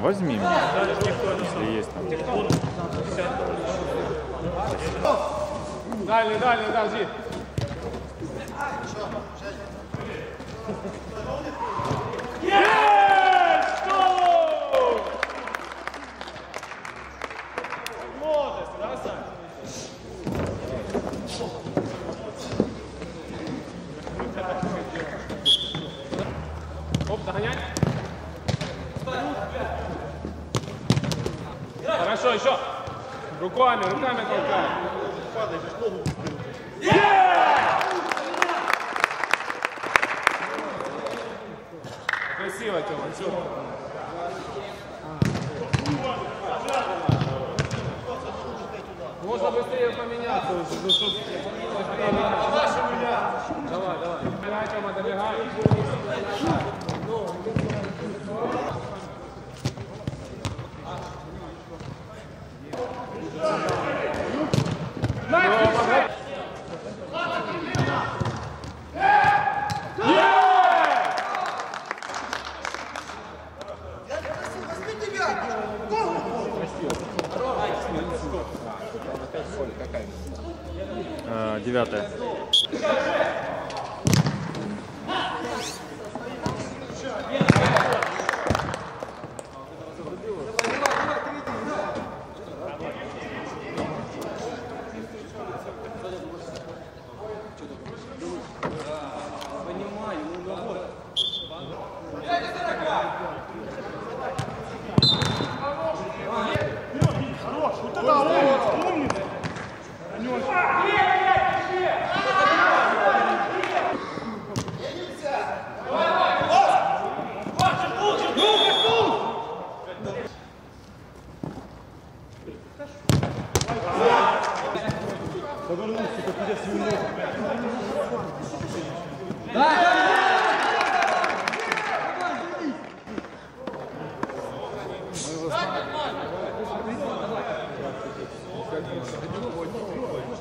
Возьми меня, если есть там. Дальний, дальний, да, Хорошо, еще. Руками, руками толкай. Красиво, Тёма, все. Можно быстрее поменяться уже. Ну, тут... Давай, давай. Добегай, Тёма, добегай. тебе свою ногу. Да!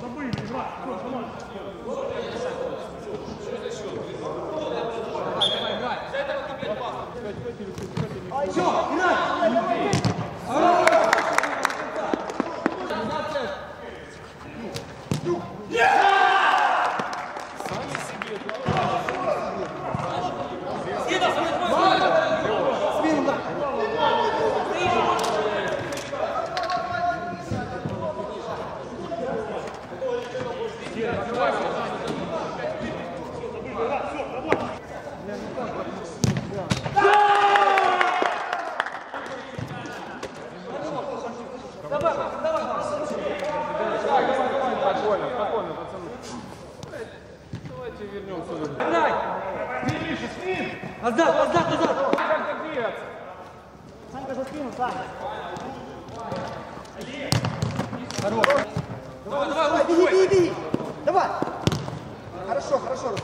Давай, давай, давай. Спокойно, спокойно, пацаны. Давайте вернемся в игру. Назад, назад, назад! Как так двигаться? Санька за спину, Саня. Давай, давай, Беги, беги, беги. Давай. Хорошо, хорошо.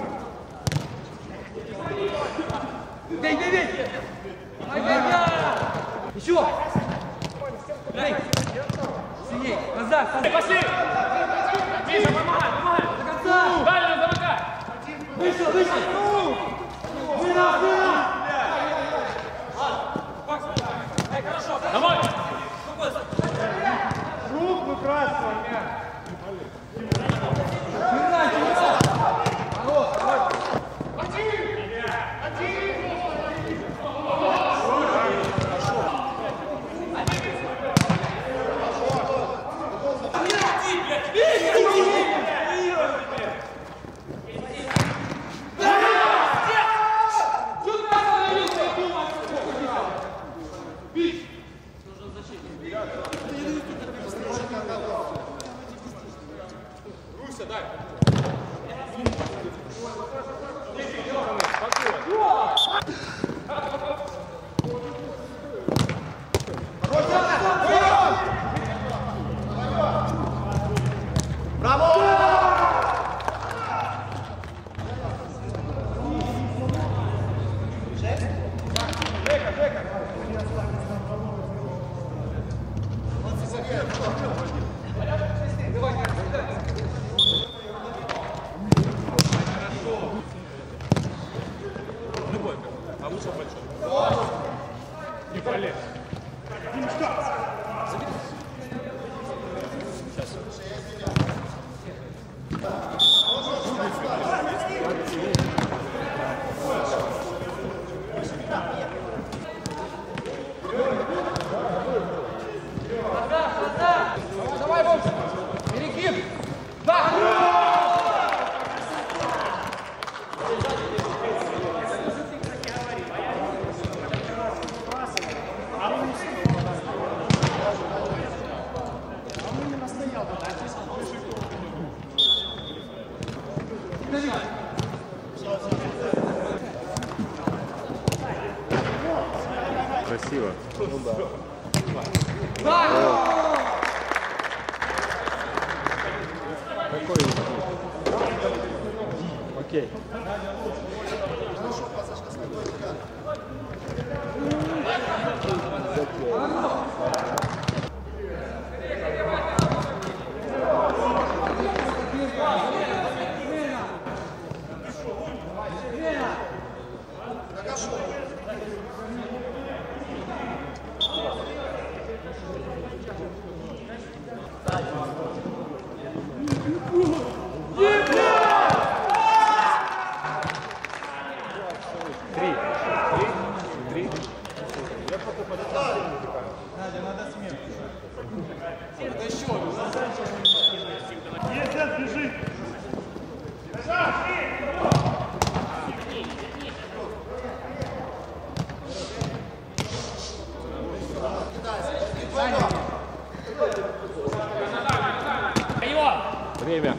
бей, бей, бей! Бей, бей! Еще! Бей! Назад! Пошли! Миша, помогай, помогай! До конца! Дальнюю замыкай! Выше, выше! Выра, выра! Давай! Рук выбрасывай мяч. Выра, выра! Окей. Три. Время.